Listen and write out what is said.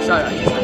下一站。